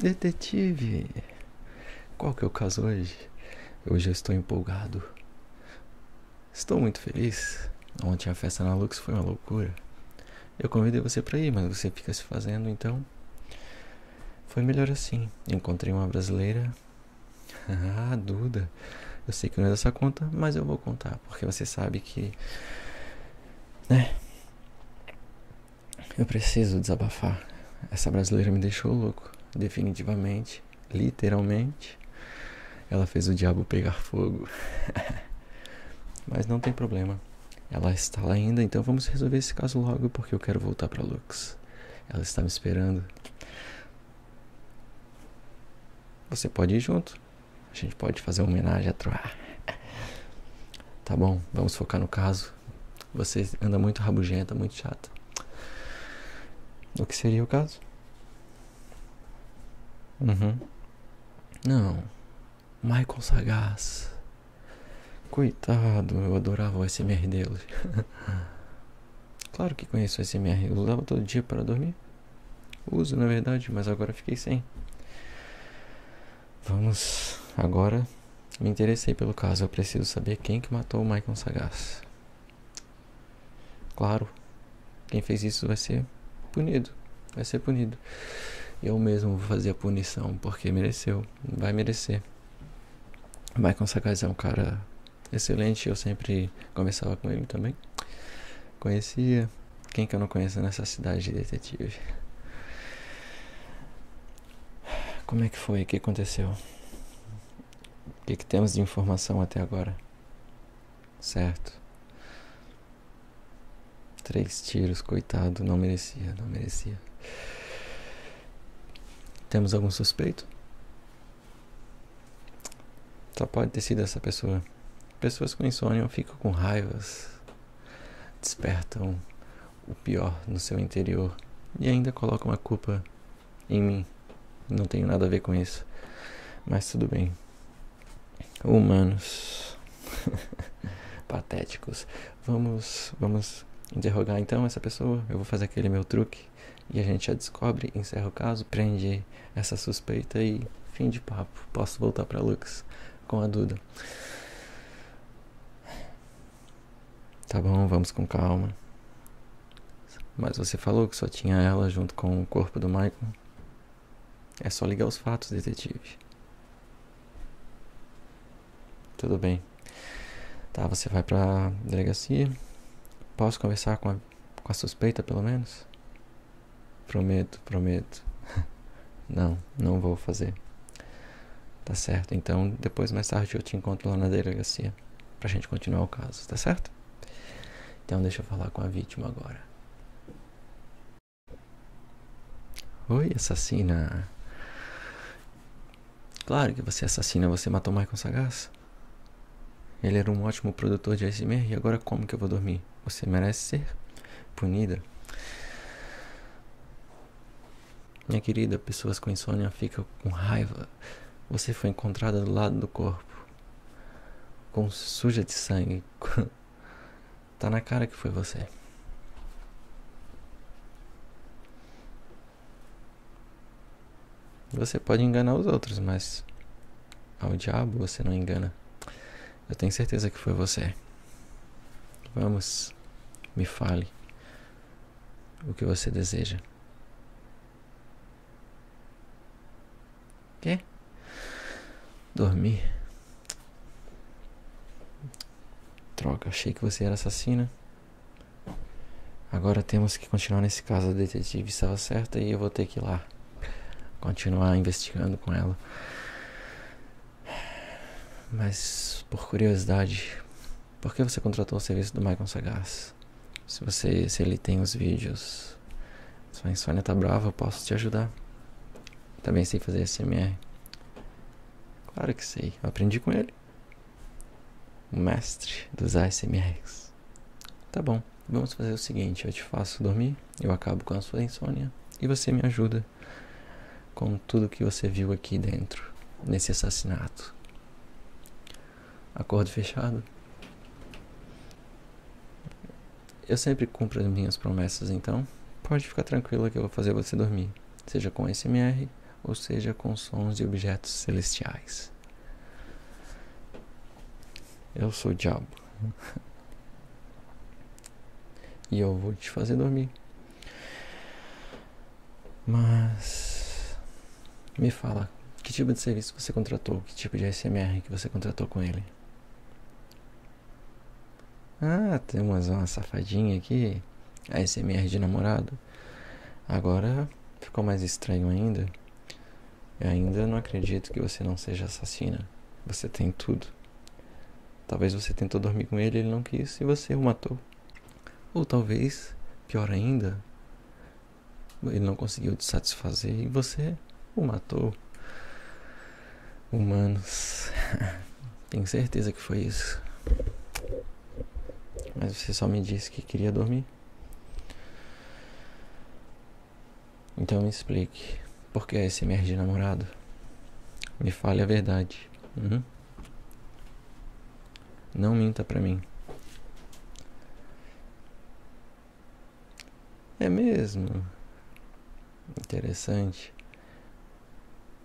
Detetive! Qual que é o caso hoje? Hoje eu estou empolgado. Estou muito feliz. Ontem a festa na Lux foi uma loucura. Eu convidei você para ir, mas você fica se fazendo, então. Foi melhor assim. Encontrei uma brasileira. ah, Duda. Eu sei que não é dessa conta, mas eu vou contar, porque você sabe que. Né? Eu preciso desabafar. Essa brasileira me deixou louco definitivamente, literalmente, ela fez o diabo pegar fogo. Mas não tem problema. Ela está lá ainda, então vamos resolver esse caso logo porque eu quero voltar para Lux. Ela está me esperando. Você pode ir junto. A gente pode fazer uma homenagem a Troar. Tá bom, vamos focar no caso. Você anda muito rabugenta, muito chata. O que seria o caso? Uhum. Não. Michael Sagaz. Coitado, eu adorava o SMR dele. claro que conheço o SMR. Eu usava todo dia para dormir. Uso, na verdade, mas agora fiquei sem. Vamos. Agora me interessei pelo caso. Eu preciso saber quem que matou o Michael Sagaz. Claro, quem fez isso vai ser punido. Vai ser punido. Eu mesmo vou fazer a punição, porque mereceu. Vai merecer. Michael Sagaz é um cara excelente. Eu sempre conversava com ele também. Conhecia. Quem que eu não conheço nessa cidade de detetive? Como é que foi? O que aconteceu? O que, que temos de informação até agora? Certo. Três tiros, coitado, não merecia, não merecia. Temos algum suspeito? Só pode ter sido essa pessoa. Pessoas com insônia ficam com raivas, despertam o pior no seu interior e ainda colocam a culpa em mim. Não tenho nada a ver com isso. Mas tudo bem. Humanos. Patéticos. Vamos, vamos interrogar então essa pessoa. Eu vou fazer aquele meu truque e a gente já descobre, encerra o caso, prende essa suspeita e fim de papo. Posso voltar para Lux com a Duda. Tá bom, vamos com calma. Mas você falou que só tinha ela junto com o corpo do Michael. É só ligar os fatos, detetive. Tudo bem. Tá, você vai pra delegacia. Posso conversar com a, com a suspeita, pelo menos? Prometo, prometo. Não, não vou fazer. Tá certo. Então, depois mais tarde eu te encontro lá na delegacia pra gente continuar o caso, tá certo? Então, deixa eu falar com a vítima agora. Oi, assassina. Claro que você é assassina, você matou Michael Sagaz. Ele era um ótimo produtor de ASMR e agora como que eu vou dormir? Você merece ser punida. Minha querida, pessoas com insônia ficam com raiva. Você foi encontrada do lado do corpo, com suja de sangue. tá na cara que foi você. Você pode enganar os outros, mas ao diabo você não engana. Eu tenho certeza que foi você. Vamos, me fale o que você deseja. Quê? Dormir. Droga, achei que você era assassina. Agora temos que continuar nesse caso. A detetive estava certa e eu vou ter que ir lá continuar investigando com ela. Mas, por curiosidade, por que você contratou o serviço do Michael Sagaz? Se você, se ele tem os vídeos, sua insônia tá brava, eu posso te ajudar. Também sei fazer SMR. Claro que sei, eu aprendi com ele. O mestre dos ASMRs. Tá bom, vamos fazer o seguinte: eu te faço dormir, eu acabo com a sua insônia e você me ajuda com tudo que você viu aqui dentro, nesse assassinato. Acordo fechado? Eu sempre cumpro as minhas promessas, então pode ficar tranquila que eu vou fazer você dormir, seja com SMR ou seja com sons de objetos celestiais. Eu sou o diabo. e eu vou te fazer dormir. Mas me fala, que tipo de serviço você contratou? Que tipo de SMR que você contratou com ele? Ah, temos uma safadinha aqui. A SMR de namorado. Agora ficou mais estranho ainda. Eu ainda não acredito que você não seja assassina. Você tem tudo. Talvez você tentou dormir com ele, ele não quis e você o matou. Ou talvez, pior ainda, ele não conseguiu te satisfazer e você o matou. Humanos. Tenho certeza que foi isso. Mas você só me disse que queria dormir. Então me explique. Por que merda de namorado? Me fale a verdade. Uhum. Não minta pra mim. É mesmo? Interessante.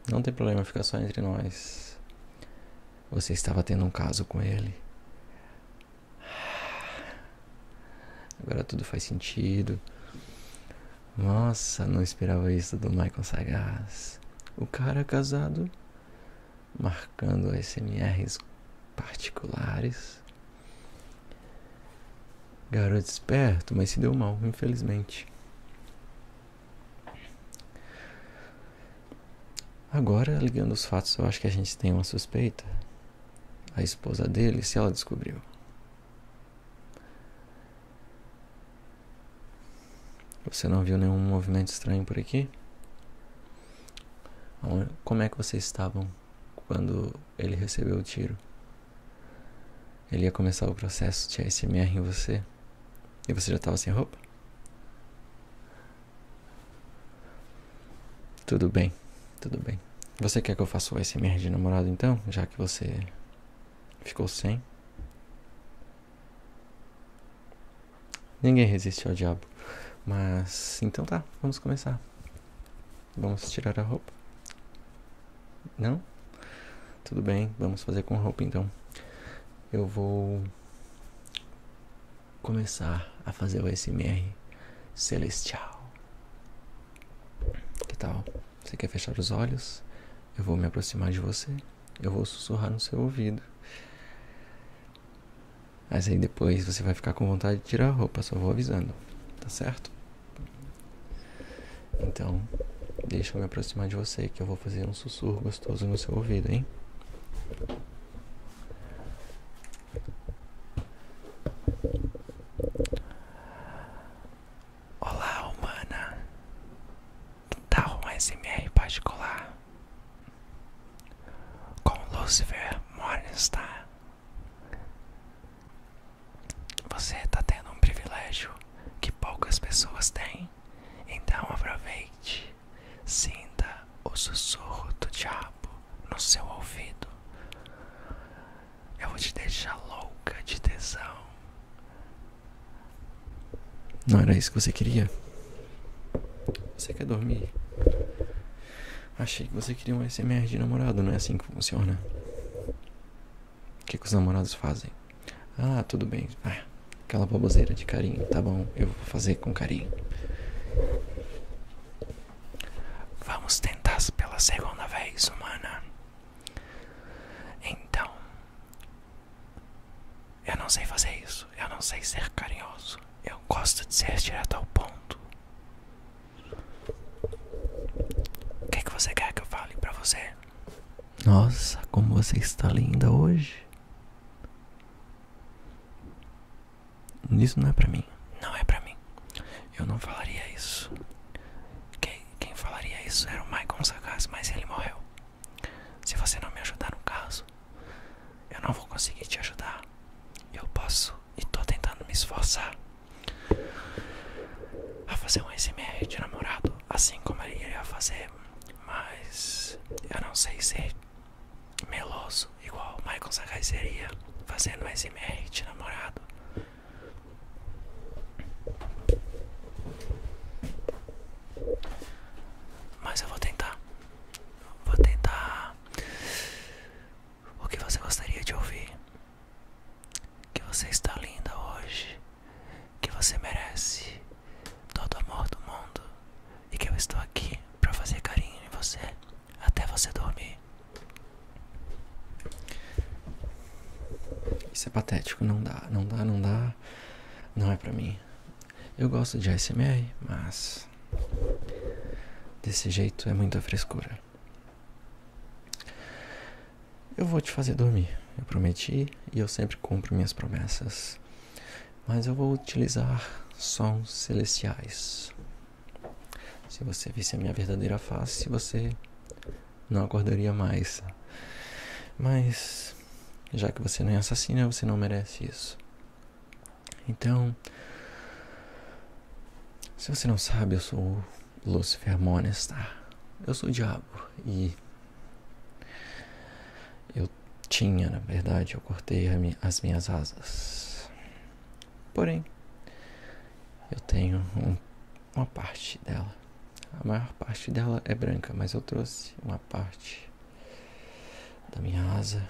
Não tem problema ficar só entre nós. Você estava tendo um caso com ele. Agora tudo faz sentido. Nossa, não esperava isso do Michael Sagaz. O cara casado marcando SMRs particulares. Garoto esperto, mas se deu mal, infelizmente. Agora, ligando os fatos, eu acho que a gente tem uma suspeita. A esposa dele, se ela descobriu. Você não viu nenhum movimento estranho por aqui? Como é que vocês estavam quando ele recebeu o tiro? Ele ia começar o processo de ASMR em você. E você já estava sem roupa? Tudo bem, tudo bem. Você quer que eu faça o ASMR de namorado então? Já que você ficou sem? Ninguém resiste ao diabo. Mas então tá, vamos começar. Vamos tirar a roupa? Não? Tudo bem, vamos fazer com roupa então eu vou começar a fazer o SMR celestial. Que tal? Você quer fechar os olhos? Eu vou me aproximar de você. Eu vou sussurrar no seu ouvido. Mas aí depois você vai ficar com vontade de tirar a roupa, só vou avisando. Tá certo? Então, deixa eu me aproximar de você que eu vou fazer um sussurro gostoso no seu ouvido, hein? Lucifer Morningstar. Você está tendo um privilégio que poucas pessoas têm. Então aproveite. Sinta o sussurro do diabo no seu ouvido. Eu vou te deixar louca de tesão. Não era isso que você queria? Você quer dormir? Achei que você queria um SMR de namorado, não é assim que funciona. O que, que os namorados fazem? Ah, tudo bem. Ah, aquela baboseira de carinho, tá bom, eu vou fazer com carinho. Vamos tentar pela segunda vez, humana. Então, eu não sei fazer isso. Eu não sei ser carinhoso. Eu gosto de ser direto ao ponto. você quer que eu fale pra você? Nossa, como você está linda hoje. Isso não é pra mim. Não é pra mim. Eu não falaria isso. Quem, quem falaria isso era o Michael Sagaz, mas ele morreu. Se você não me ajudar no caso, eu não vou conseguir te ajudar. Eu posso e tô tentando me esforçar a fazer um SMR de namorado, assim como ele iria fazer mas eu não sei ser meloso igual o Michael Sakai seria fazendo SMR de namorado. Mas eu vou tentar. de ouvir que você está linda hoje, que você merece todo o amor do mundo e que eu estou aqui para fazer carinho em você até você dormir. Isso é patético, não dá, não dá, não dá. Não é pra mim. Eu gosto de ASMR, mas desse jeito é muita frescura. Eu vou te fazer dormir. Eu prometi e eu sempre cumpro minhas promessas. Mas eu vou utilizar sons celestiais. Se você visse a minha verdadeira face, você não acordaria mais. Mas já que você não é assassina, você não merece isso. Então, se você não sabe, eu sou Lucifer Monestar. Eu sou o diabo e eu tinha, na verdade, eu cortei as minhas asas. Porém, eu tenho um, uma parte dela. A maior parte dela é branca, mas eu trouxe uma parte da minha asa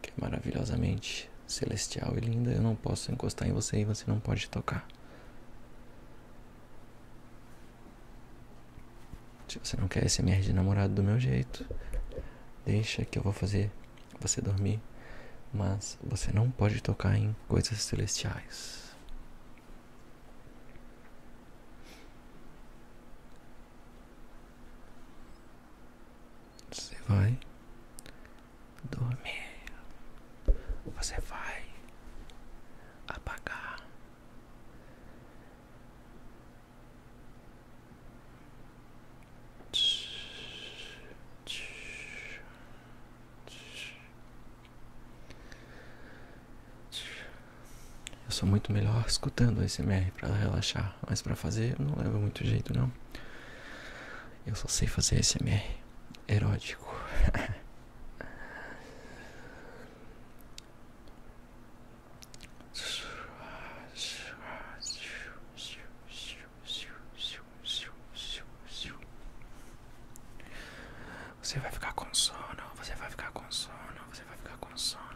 que é maravilhosamente celestial e linda. Eu não posso encostar em você e você não pode tocar. Se você não quer SMR de namorado do meu jeito, deixa que eu vou fazer você dormir. Mas você não pode tocar em coisas celestiais. Você vai dormir. Você vai apagar. Eu sou muito melhor escutando esse SMR para relaxar, mas para fazer não leva muito jeito não. Eu só sei fazer SMR erótico. Você vai ficar com sono, você vai ficar com sono, você vai ficar com sono.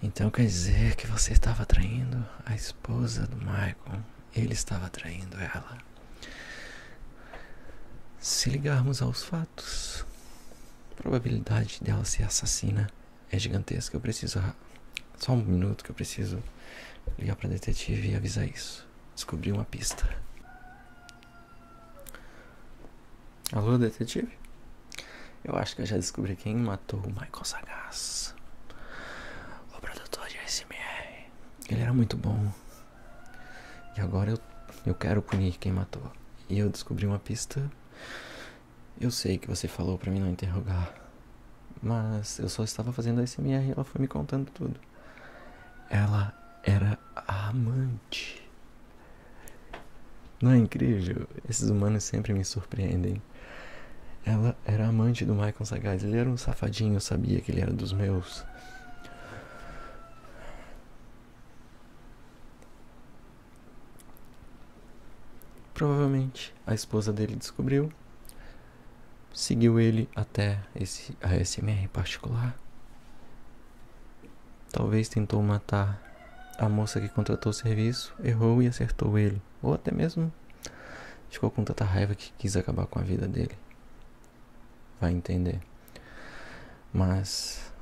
Então quer dizer que você estava traindo a esposa do Michael. Ele estava traindo ela. Se ligarmos aos fatos, a probabilidade dela ser assassina é gigantesca. Eu preciso. Só um minuto que eu preciso ligar para detetive e avisar isso. Descobri uma pista. Alô, detetive? Eu acho que eu já descobri quem matou o Michael Sagaz. O produtor de SMR. Ele era muito bom. E agora eu, eu quero punir quem matou. E eu descobri uma pista. Eu sei que você falou para mim não interrogar. Mas eu só estava fazendo SMR e ela foi me contando tudo. Ela era a amante. Não é incrível? Esses humanos sempre me surpreendem. Ela era amante do Michael Sagaz. Ele era um safadinho, eu sabia que ele era dos meus. Provavelmente a esposa dele descobriu, seguiu ele até esse ASMR particular. Talvez tentou matar a moça que contratou o serviço, errou e acertou ele. Ou até mesmo ficou com tanta raiva que quis acabar com a vida dele vai entender. Mas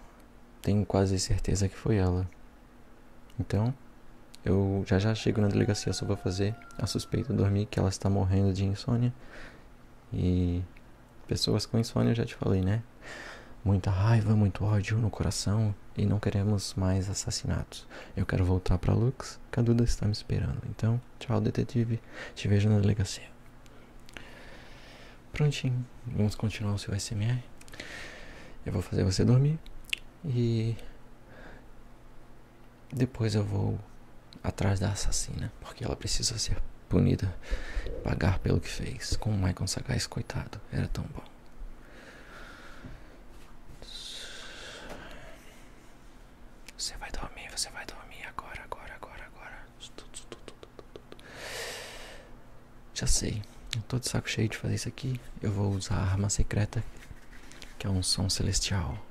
tenho quase certeza que foi ela. Então, eu já já chego na delegacia, só vou fazer a suspeita dormir que ela está morrendo de insônia. E pessoas com insônia eu já te falei, né? Muita raiva, muito ódio no coração e não queremos mais assassinatos. Eu quero voltar para Lux, que a Duda está me esperando. Então, tchau, detetive. Te vejo na delegacia. Prontinho, vamos continuar o seu SMR. Eu vou fazer você dormir e depois eu vou atrás da assassina, porque ela precisa ser punida, pagar pelo que fez. Com o Michael Sagaz, coitado, era tão bom. Você vai dormir, você vai dormir agora, agora, agora, agora. Já sei. Eu tô de saco cheio de fazer isso aqui. Eu vou usar a arma secreta, que é um som celestial.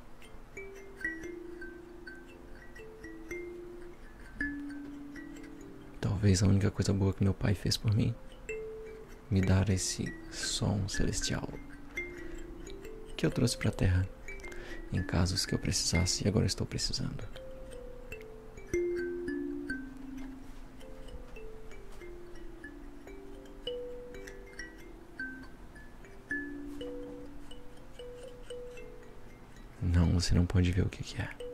Talvez a única coisa boa que meu pai fez por mim me dar esse som celestial que eu trouxe para a Terra em casos que eu precisasse e agora estou precisando. Não, você não pode ver o que, que é.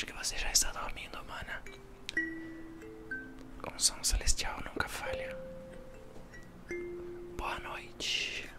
Vejo que você já está dormindo, mana. Um som celestial nunca falha. Boa noite.